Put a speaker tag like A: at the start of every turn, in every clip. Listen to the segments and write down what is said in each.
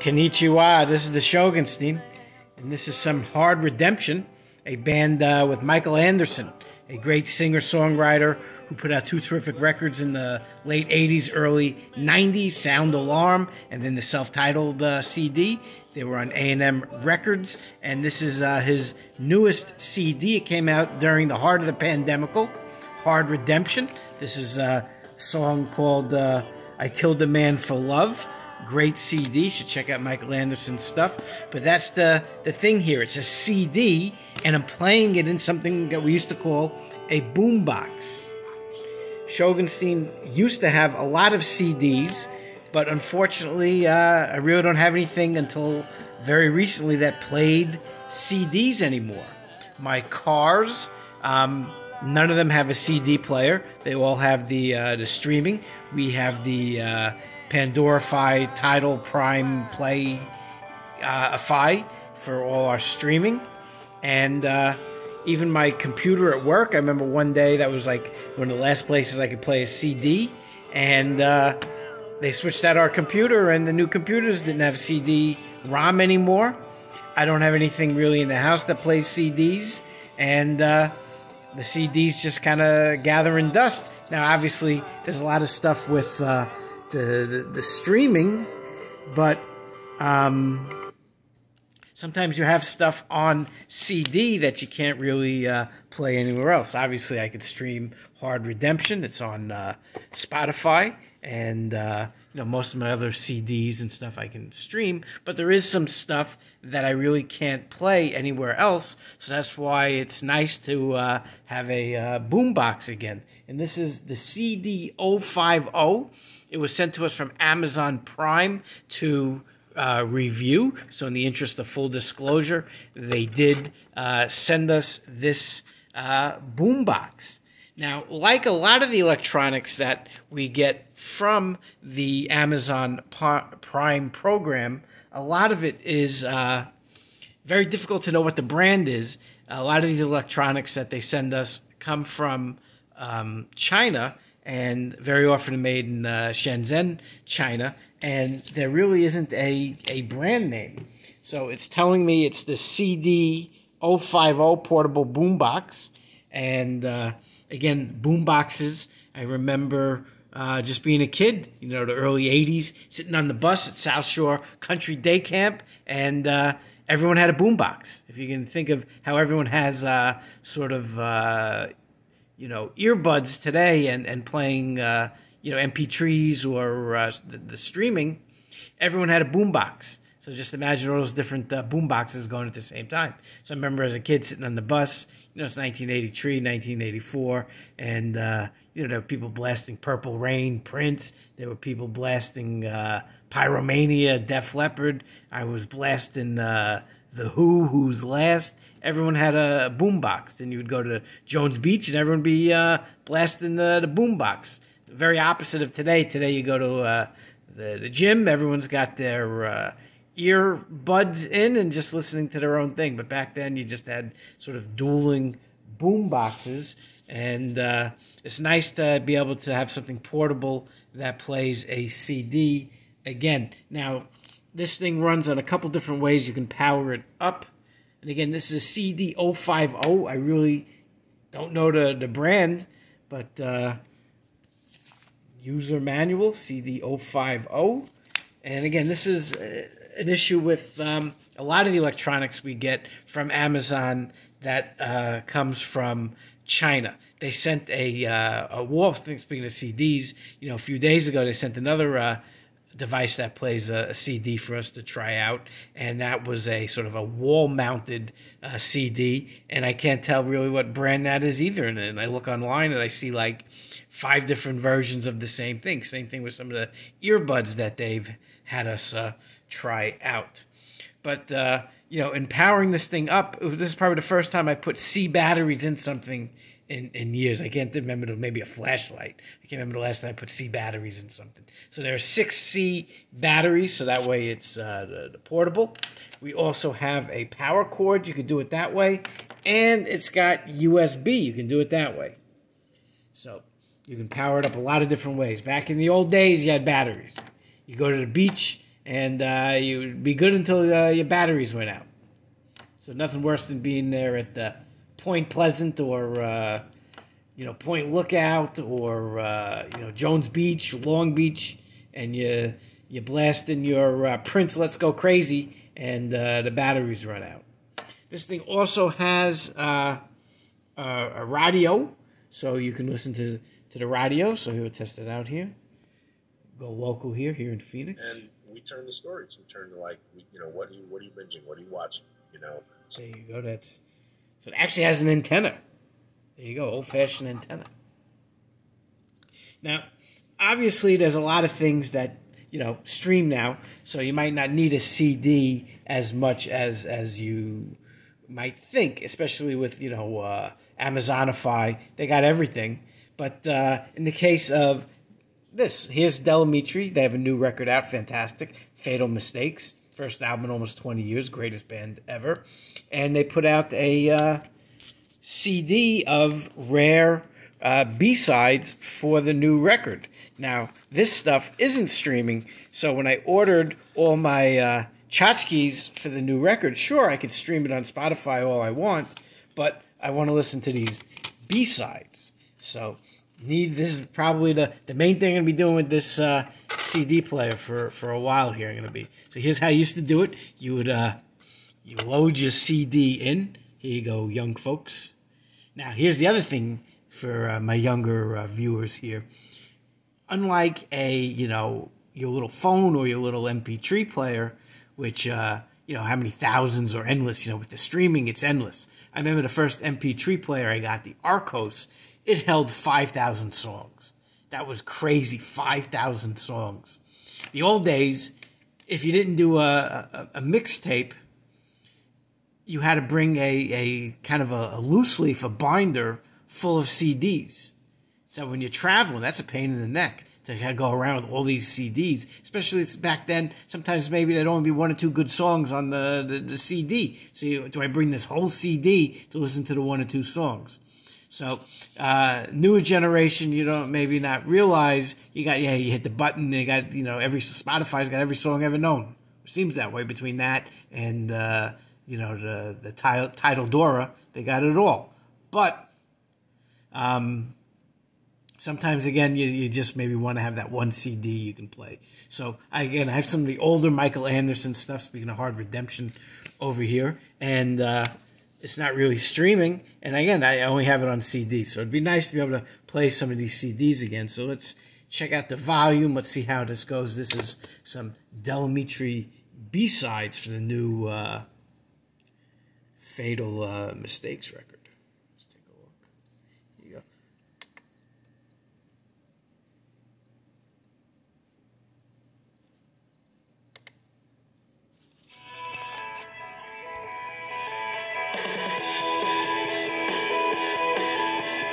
A: Konnichiwa, this is the Shogunstein, and this is some Hard Redemption, a band uh, with Michael Anderson, a great singer songwriter who put out two terrific records in the late 80s, early 90s, Sound Alarm, and then the self titled uh, CD. They were on A&M Records, and this is uh, his newest CD. It came out during the heart of the pandemical, Hard Redemption. This is a song called uh, I Killed a Man for Love great CD. You should check out Michael Anderson's stuff. But that's the the thing here. It's a CD, and I'm playing it in something that we used to call a boombox. Shogunstein used to have a lot of CDs, but unfortunately, uh, I really don't have anything until very recently that played CDs anymore. My cars, um, none of them have a CD player. They all have the uh, the streaming. We have the uh, Pandora Tidal Prime Play uh, Fi for all our streaming, and uh, even my computer at work. I remember one day that was like one of the last places I could play a CD, and uh, they switched out our computer, and the new computers didn't have CD ROM anymore. I don't have anything really in the house that plays CDs, and uh, the CDs just kind of gathering dust. Now, obviously, there's a lot of stuff with uh, the, the, streaming, but um, sometimes you have stuff on CD that you can't really uh, play anywhere else. Obviously, I could stream Hard Redemption. It's on uh, Spotify, and uh, you know most of my other CDs and stuff I can stream. But there is some stuff that I really can't play anywhere else. So that's why it's nice to uh, have a uh, boombox again. And this is the CD 050 it was sent to us from Amazon Prime to uh, review. So, in the interest of full disclosure, they did uh, send us this uh, boombox. Now, like a lot of the electronics that we get from the Amazon Prime program, a lot of it is uh, very difficult to know what the brand is. A lot of the electronics that they send us come from um, China and very often made in uh, Shenzhen, China, and there really isn't a, a brand name. So it's telling me it's the CD 050 portable boombox. And uh, again, boomboxes, I remember uh, just being a kid, you know, the early 80s, sitting on the bus at South Shore Country Day Camp, and uh, everyone had a boombox. If you can think of how everyone has uh, sort of uh, you know earbuds today and and playing uh, you know MP3s or uh, the, the, streaming, everyone had a boombox. So just imagine all those different uh, boom boxes going at the same time. So I remember as a kid sitting on the bus, you know, it's 1983, 1984, and uh, you know there were people blasting Purple Rain, Prince. There were people blasting uh, Pyromania, Def Leppard. I was blasting uh, the Who, Who's Last everyone had a boombox. Then you would go to Jones Beach and everyone be uh, blasting the, the boombox. Very opposite of today. Today you go to uh, the, the gym, everyone's got their uh, earbuds in and just listening to their own thing. But back then you just had sort of dueling boomboxes. And uh, it's nice to be able to have something portable that plays a CD again. Now, this thing runs on a couple different ways. You can power it up and again, this is a CD050. I really don't know the, the brand, but uh, user manual CD050. And again, this is uh, an issue with um, a lot of the electronics we get from Amazon that uh, comes from China. They sent a uh, a wall. Speaking of CDs, you know, a few days ago they sent another uh, device that plays a, a, CD for us to try out, and that was a sort of a wall-mounted uh, CD, and I can't tell really what brand that is either. And, and I look online and I see like five different versions of the same thing. Same thing with some of the earbuds that they've had us uh, try out. But uh, you know, in powering this thing up, this is probably the first time I put C batteries in something in, in years. I can't remember maybe a flashlight. I can't remember the last time I put C batteries in something. So there are six C batteries, so that way it's uh, the, the portable. We also have a power cord. You can do it that way, and it's got USB. You can do it that way. So you can power it up a lot of different ways. Back in the old days, you had batteries. You go to the beach and uh, you'd be good until uh, your batteries went out. So nothing worse than being there at the Point Pleasant or uh, you know Point Lookout or uh, you know Jones Beach, Long Beach, and you you blasting your uh, Prince "Let's Go Crazy" and uh, the batteries run out. This thing also has uh, a radio, so you can listen to to the radio. So we will test it out here. Go local here, here in Phoenix.
B: And we turn the stories. We turn to like, you know, what are you what are you binging? What are you watching? You know.
A: There you go. That's so it actually has an antenna. There you go, old fashioned antenna. Now, obviously, there's a lot of things that you know stream now, so you might not need a CD as much as as you might think, especially with you know uh, Amazonify. They got everything, but uh, in the case of this, here's Del Amitri. They have a new record out, fantastic. Fatal Mistakes, first album in almost 20 years, greatest band ever, and they put out a uh, CD of rare uh, B sides for the new record. Now, this stuff isn't streaming, so when I ordered all my uh, tchotchkes for the new record, sure, I could stream it on Spotify all I want, but I want to listen to these B sides. So, need this is probably the, the main thing I'm gonna be doing with this uh, CD player for, for a while here. I'm gonna be so here's how I used to do it. You would uh, you load your CD in. Here you go, young folks. Now here's the other thing for uh, my younger uh, viewers here. Unlike a you know your little phone or your little MP3 player, which uh, you know how many thousands or endless. You know with the streaming, it's endless. I remember the first MP3 player I got, the Archos. It held five thousand songs. That was crazy. Five thousand songs. The old days, if you didn't do a, a, a mixtape, you had to bring a, a kind of a, a loose leaf, a binder full of CDs. So when you're traveling, that's a pain in the neck to kind of go around with all these CDs, especially back then. Sometimes maybe there'd only be one or two good songs on the, the, the CD. So you, do I bring this whole CD to listen to the one or two songs? So, uh, newer generation, you don't maybe not realize you got, yeah, you hit the button, you got, you know, every Spotify's got every song ever known. Seems that way between that and, uh, you know, the, the Tidal, Tidal Dora, they got it all. But, um, sometimes again you, you just maybe want to have that one cd you can play so I, again i have some of the older michael anderson stuff speaking of hard redemption over here and uh, it's not really streaming. And again i only have it on cd so it'd be nice to be able to play some of these cds again. So let's check out the volume. Let's see how this goes. This is some Del Amitri b-sides for the new uh, fatal uh, mistakes record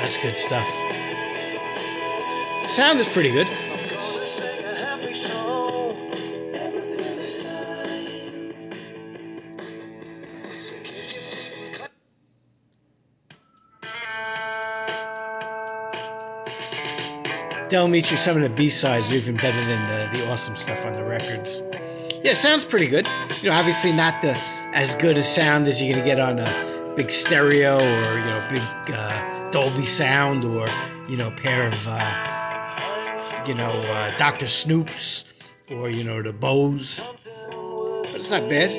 A: That's good stuff. Sound is pretty good. Del you some of the B sides are even better than the, the awesome stuff on the records. Yeah, sounds pretty good. You know, obviously not the as good a sound as you're gonna get on a big stereo or you know big uh, Dolby sound or you know a pair of uh, you know uh, Dr. Snoops or you know the Bose, but it's not bad.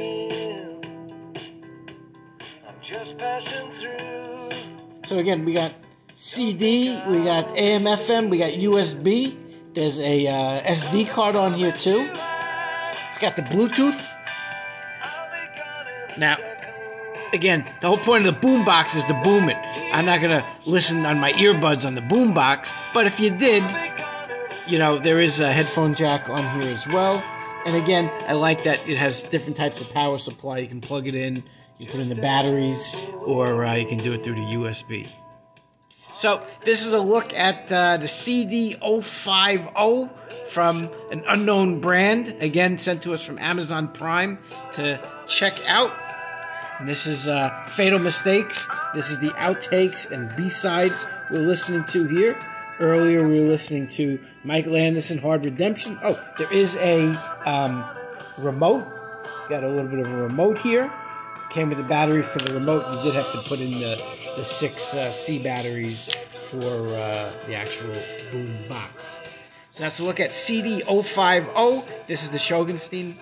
A: So again, we got CD, we got AM, FM, we got USB. There's a uh, SD card on here too. It's got the Bluetooth. Now, again, the whole point of the boombox is to boom it. I'm not gonna listen on my earbuds on the boombox, but if you did, you know, there is a headphone jack on here as well. And again, I like that it has different types of power supply. You can plug it in, you put in the batteries, or uh, you can do it through the USB. So this is a look at uh, the CD050 from an unknown brand, again sent to us from Amazon Prime to check out. And this is uh, Fatal Mistakes. This is the outtakes and B-sides we're listening to here. Earlier we were listening to Michael Anderson, Hard Redemption. Oh, there is a um, remote. Got a little bit of a remote here. Came with a battery for the remote. You did have to put in the, the six uh, C batteries for uh, the actual boom box. So that's a look at CD050. This is the Shogunstein